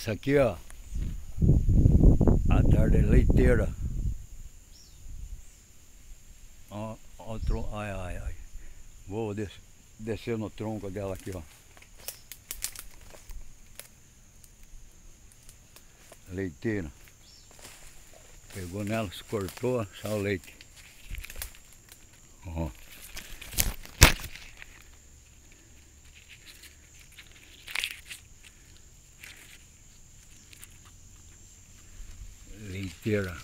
Essa aqui, ó. A tarde é leiteira. Ó, ó o tronco. Ai, ai, ai. Vou des descer no tronco dela aqui, ó. Leiteira. Pegou nela, cortou, saiu o leite. Ó. Leiteira.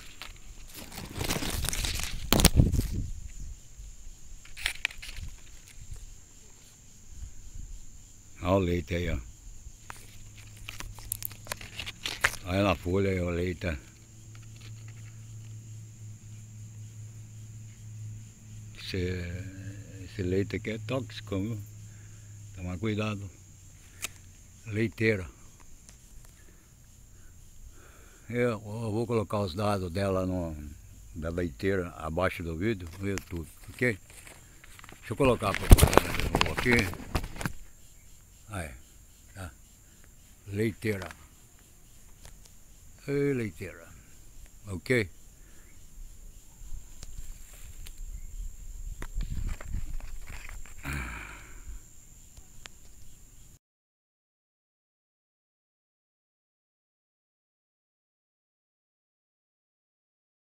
Olha o leite aí, ó. Olha na folha aí o leite. Esse, esse leite aqui é tóxico, viu? Tomar cuidado. Leiteira. Eu, eu vou colocar os dados dela no, da leiteira abaixo do vídeo no YouTube, ok? Deixa eu colocar a propaganda de novo aqui. Aí, tá? Leiteira. Ei, leiteira. Ok?